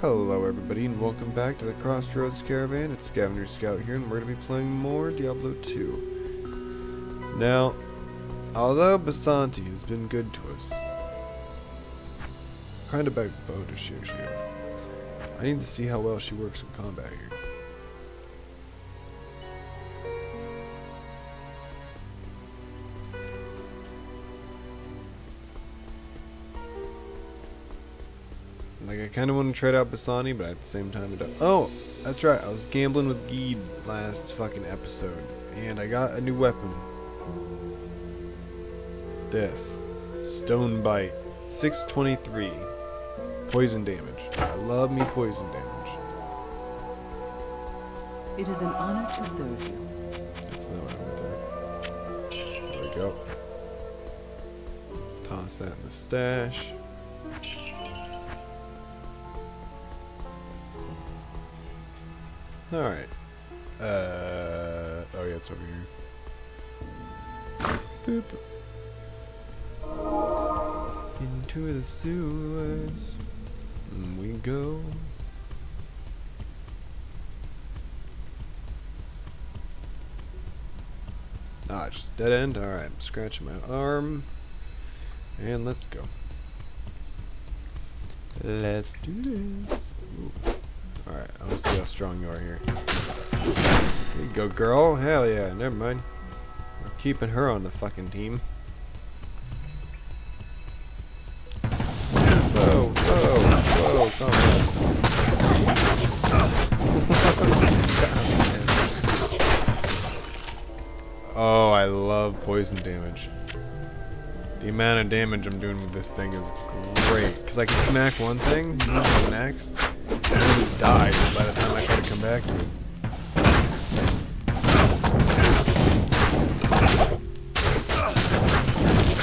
Hello everybody and welcome back to the Crossroads Caravan. It's Scavenger Scout here and we're going to be playing more Diablo 2. Now, although Basanti has been good to us, kind of backbonish here she is. I need to see how well she works in combat here. Like, I kind of want to trade out Basanti, but at the same time, I don't. Oh, that's right. I was gambling with Gheed last fucking episode, and I got a new weapon. This. Stone Bite. 623. Poison damage. I love me poison damage. It is an honor to serve you. That's not what I meant to. There we go. Toss that in the stash. Alright. Uh, oh yeah, it's over here. Boop. Into the sewers mm, we go. Ah, just dead end. Alright, I'm scratching my arm. And let's go. Let's do this. Ooh. Alright, I want to see how strong you are here. There you go, girl. Hell yeah, never mind. We're keeping her on the fucking team. Whoa, whoa, whoa, calm down. oh, I love poison damage. The amount of damage I'm doing with this thing is great. Because I can smack one thing, next, it dies by the time I try to come back.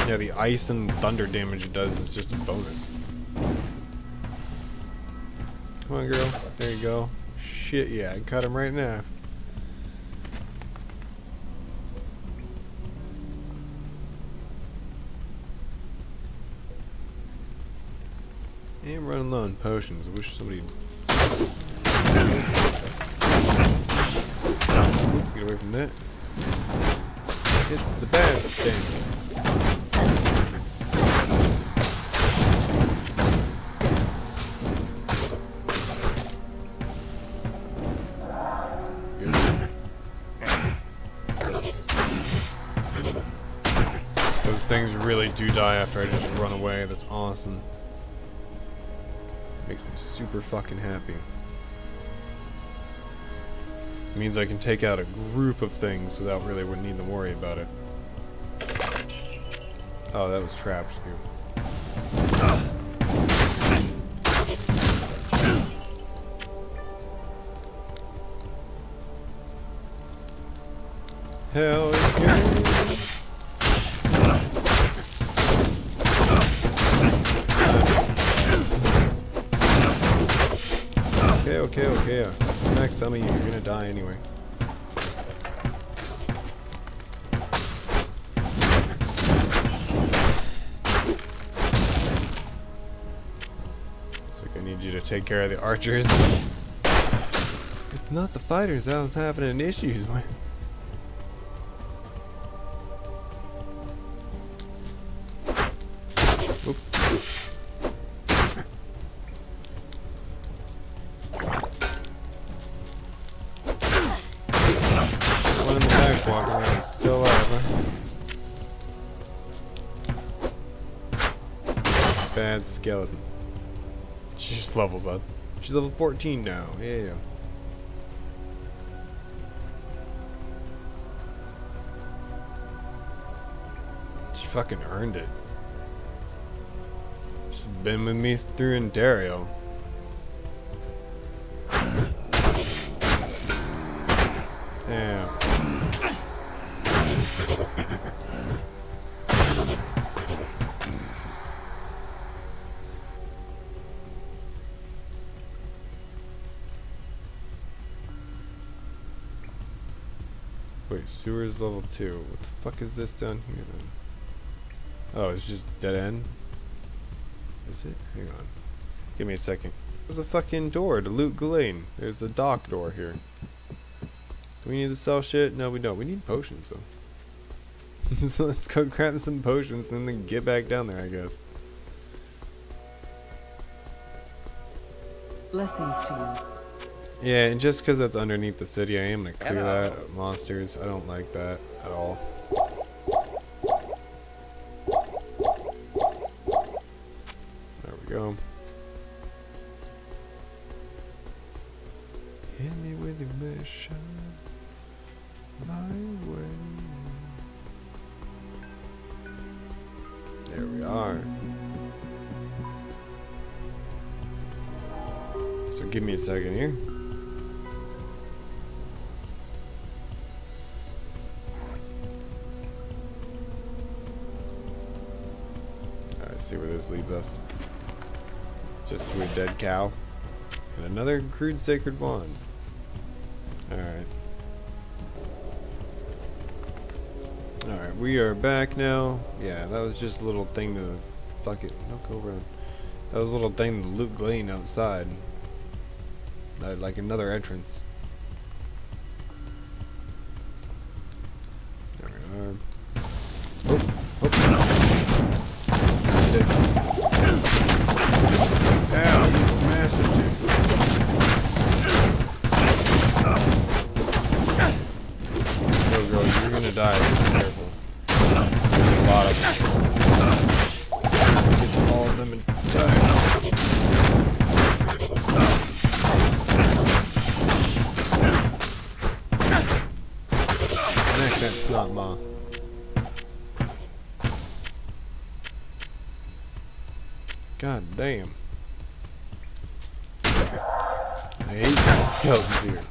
Yeah, the ice and thunder damage it does is just a bonus. Come on, girl. There you go. Shit, yeah, I cut him right in half. I'm running low on potions. I wish somebody Get away from that. It's the bad stink. Those things really do die after I just run away. That's awesome. Makes me super fucking happy. Means I can take out a group of things without really needing to worry about it. Oh, that was trapped here. Hell some of you. You're gonna die anyway. Looks like I need you to take care of the archers. It's not the fighters I was having issues with. Bad skeleton. She just levels up. She's level 14 now. Yeah. She fucking earned it. She's been with me through Andariel. Damn. Sewers level 2. What the fuck is this down here then? Oh, it's just dead end? Is it? Hang on. Give me a second. There's a fucking door to Lut Gholein. There's a dock door here. Do we need to sell shit? No, we don't. We need potions, though. so let's go grab some potions and then get back down there, I guess. Blessings to you. Yeah, and just because that's underneath the city, I am going to clear that. Monsters, I don't like that at all. See where this leads us. Just to a dead cow. And another crude sacred wand. Alright. Alright, we are back now. Yeah, that was just a little thing to... Fuck it. No, go around. That was a little thing to Lut Gholein outside. Like another entrance. Die. Be careful. There's a lot of them. Get all of them in time. Smack that snot maw. God damn. I hate these skeletons here.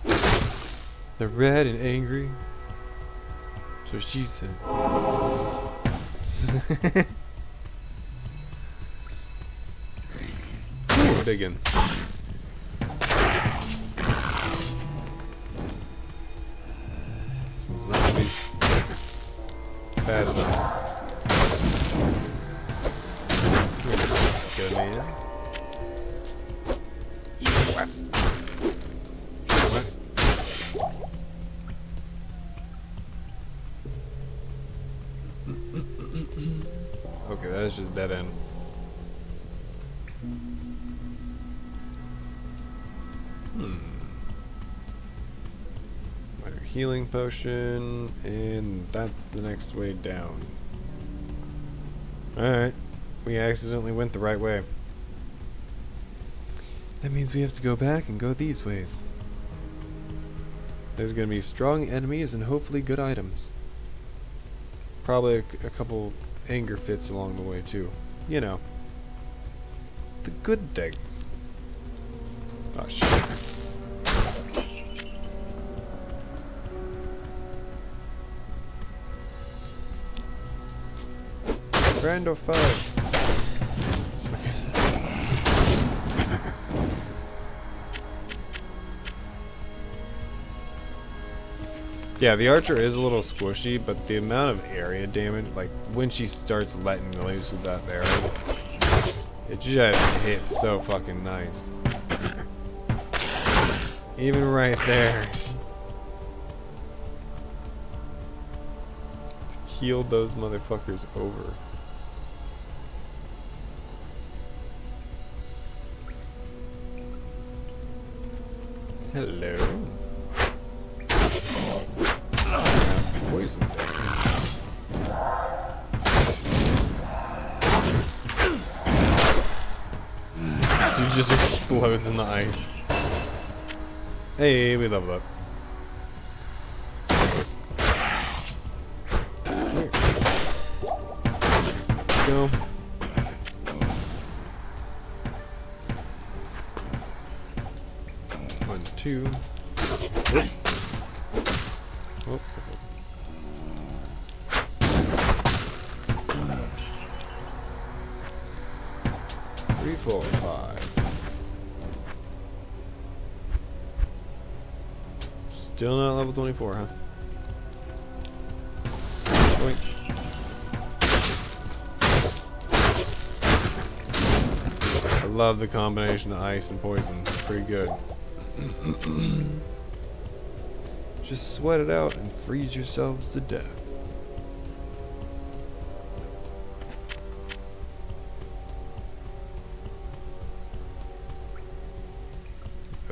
They're red and angry. What she said. Digging. Some Hmm. Minor healing potion, and that's the next way down. Alright, we accidentally went the right way. That means we have to go back and go these ways. There's gonna be strong enemies and hopefully good items. Probably a couple anger fits along the way too. You know. The good things. Oh shit. Friend or foe? Yeah, the archer is a little squishy, but the amount of area damage, like when she starts letting loose with that arrow, it just hits so fucking nice. Even right there. Keeled those motherfuckers over. Hello. Poison. Dude just explodes in the ice. Hey, we love up. Three, four, five. Still not level 24, huh? I love the combination of ice and poison. It's pretty good. Just sweat it out and freeze yourselves to death.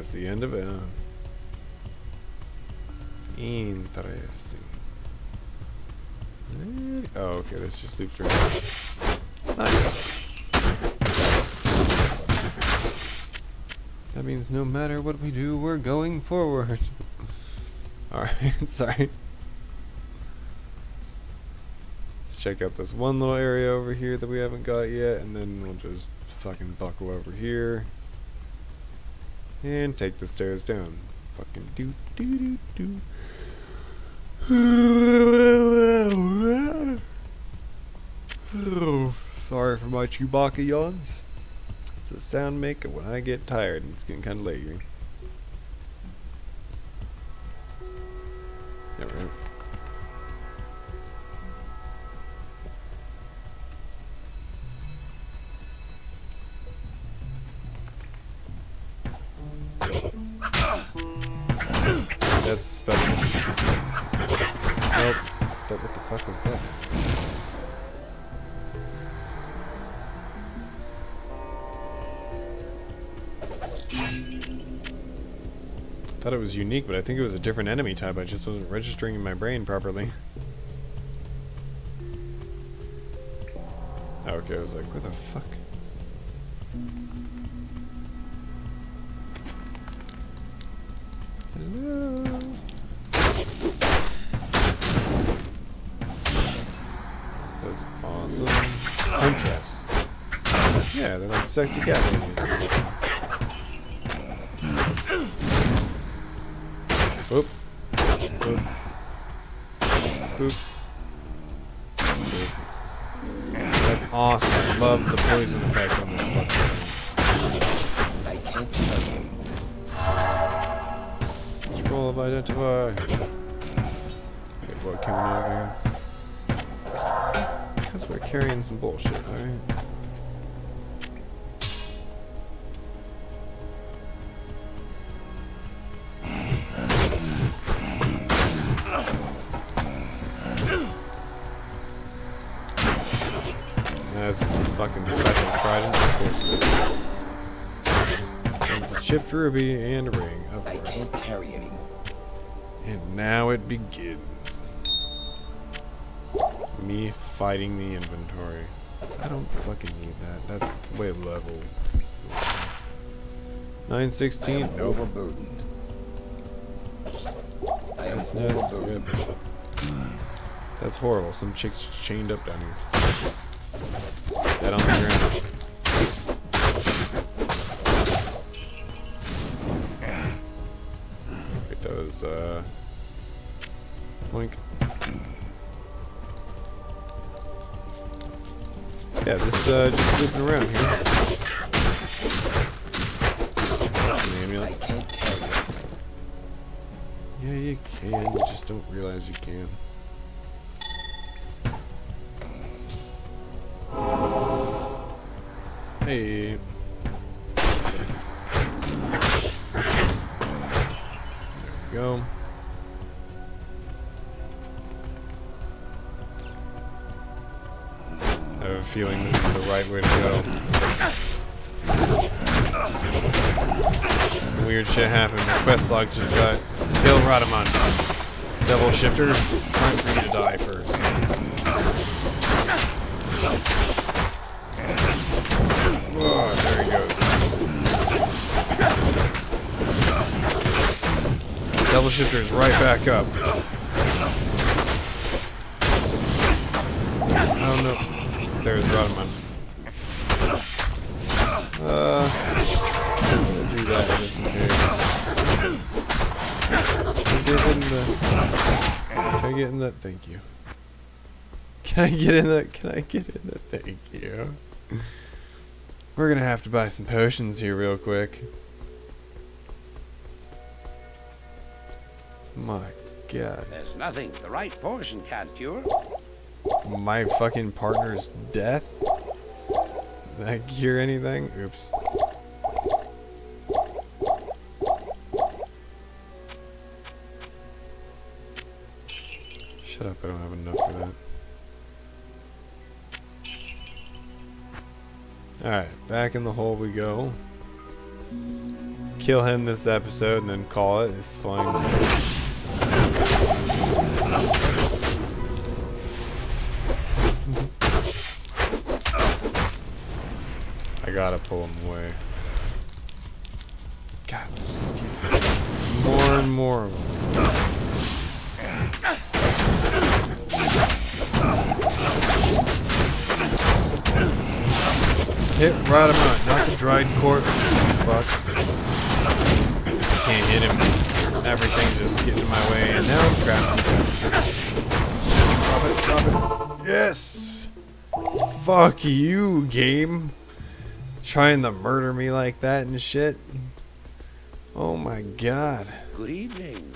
That's the end of it. Huh? Interesting. Oh, okay, this just loops around. Nice. That means no matter what we do, we're going forward. Alright, sorry. Let's check out this one little area over here that we haven't got yet, and then we'll just fucking buckle over here. And take the stairs down. Fucking do do do do. Sorry for my Chewbacca yawns. It's a sound maker when I get tired and it's getting kind of late here. Yeah, right. Was unique, but I think it was a different enemy type. I just wasn't registering in my brain properly. Oh, okay, I was like, where the fuck? Hello? That's awesome. Huntress. Yeah, they're like sexy cat That's awesome. Love the poison effect on this fucking thing. Scroll of identify. Wait, what can we do here? Because we're carrying some bullshit, alright? Fucking special trident, of course it is. It's a chipped ruby and a ring, of I course. can't carry anymore. And now it begins. Me fighting the inventory. I don't fucking need that. That's way level. I 916? am overburdened. I am That's nice. overburdened. That's horrible. Some chick's chained up down here. Dead on the ground. That was, uh... Blink. Yeah, this, uh, just looping around here. An amulet. Yeah, you can. You just don't realize you can. Hey. There we go. I have a feeling this is the right way to go. Some weird shit happened. My quest log just got kill Radament. Devil shifter, time for you to die first. Oh, there he goes. Devil shifter is right back up. Oh no. There's Radament. Uh, do that just in case. I? Can I get in that? Thank you. Can I get in that? Can I get in that? Thank you. We're gonna have to buy some potions here real quick. My God, There's nothing the right potion can't cure. my fucking partner's death. Did that cure anything? Oops. Back in the hole we go. Kill him this episode and then call it. It's fine. I gotta pull him away. God, this just keeps this is more and more Hit right him out, not the dried corpse. Fuck. Can't hit him. Everything's just getting in my way, and now I'm trapped. Drop it, drop it. Yes! Fuck you, game. Trying to murder me like that and shit. Oh my god. Good evening.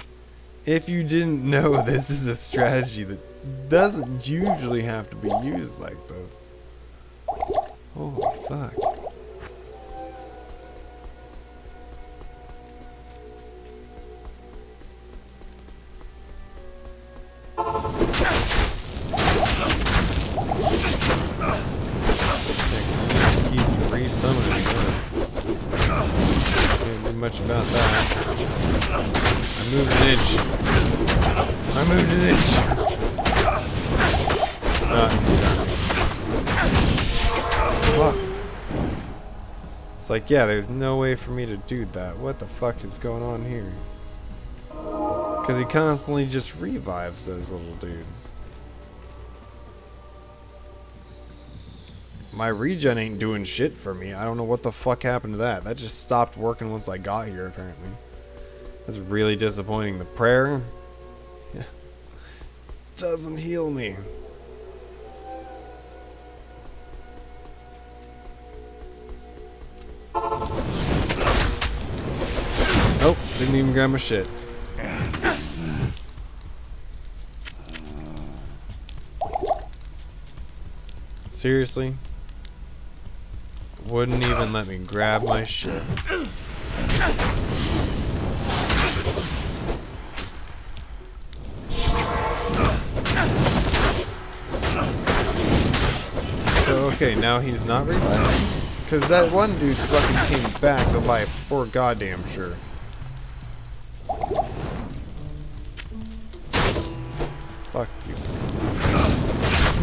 If you didn't know, this is a strategy that doesn't usually have to be used like this. Oh Holy fuck. Like, yeah, there's no way for me to do that. What the fuck is going on here? Because he constantly just revives those little dudes. My regen ain't doing shit for me. I don't know what the fuck happened to that. That just stopped working once I got here, apparently. That's really disappointing. The prayer yeah, doesn't heal me. Didn't even grab my shit. Seriously? Wouldn't even let me grab my shit. Okay, now he's not reviving. Because that one dude fucking came back, to life for goddamn sure.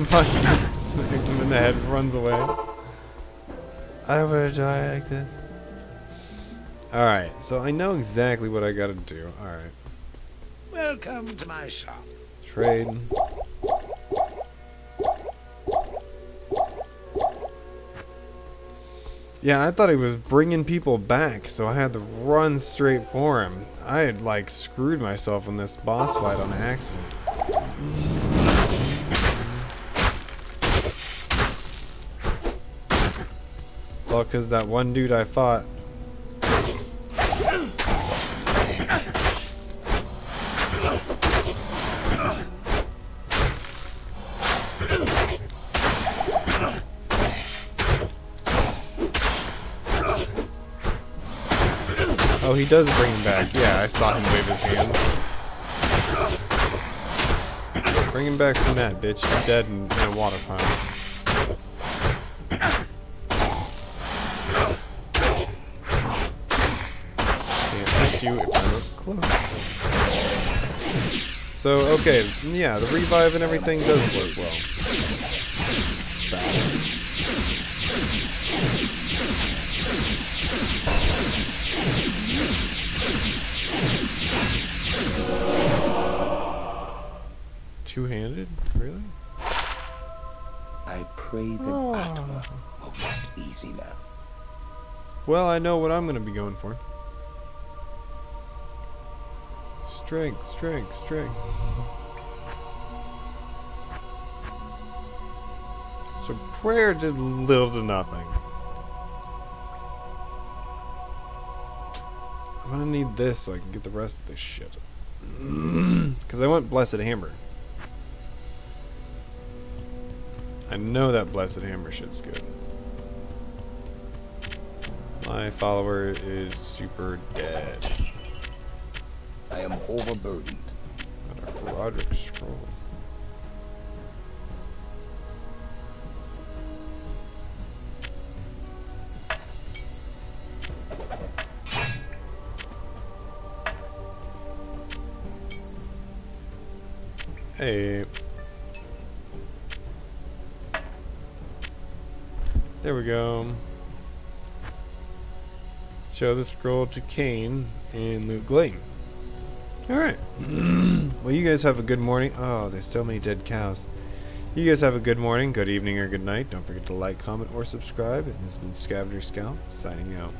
Fuck you. Smacks him in the head, runs away. I to die like this. Alright, so I know exactly what I gotta do. Alright. Welcome to my shop. Trade. Yeah, I thought he was bringing people back, so I had to run straight for him. I had, like, screwed myself in this boss fight on accident. All because that one dude I fought. Oh, he does bring him back. Yeah, I saw him wave his hand. Bring him back from that, bitch. He's dead in, in a water pile. You if I look close. So, okay, yeah, the revive and everything does work well. Two-handed? Really? I pray that Oh. Atma will rest easy now. Well, I know what I'm going to be going for. Strength, strength, strength. So prayer did little to nothing. I'm gonna need this so I can get the rest of this shit. Because I want Blessed Hammer. I know that Blessed Hammer shit's good. My follower is super dead. I am overburdened. A Horadric scroll. Hey. There we go. Show the scroll to Cain and Lut Gholein. Alright. well, you guys have a good morning. Oh, there's so many dead cows. You guys have a good morning, good evening, or good night. Don't forget to like, comment, or subscribe. And this has been Scavenger Scout signing out.